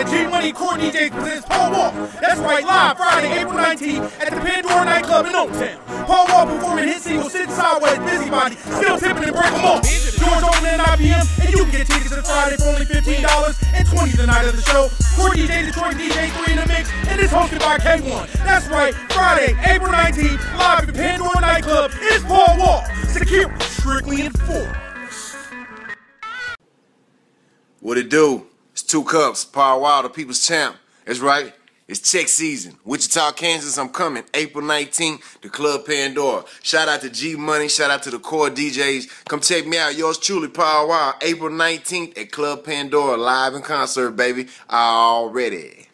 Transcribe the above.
that G Money Core DJs presents Paul Wall. That's right, live Friday, April 19th at the Pandora nightclub in Old Town. Paul Wall performing his single Sitting Sideways Busybody, still tipping and break them off. Doors open at 9 p.m. and you can get tickets this Friday for only $15 and 20 the night of the show. Core DJ Detroit DJ 3 in the mix and it's hosted by K1. That's right, Friday, April 19th, live at the Pandora nightclub. It's Paul Wall. Secure, strictly enforced. What it do? It's two cups, Paul Wall, the people's champ. That's right. It's check season. Wichita, Kansas, I'm coming. April 19th, the Club Pandora. Shout out to G Money, shout out to the core DJs. Come check me out. Yours truly, Paul Wall. April 19th at Club Pandora, live in concert, baby. Already.